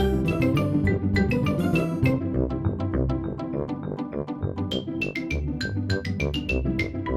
Thank you.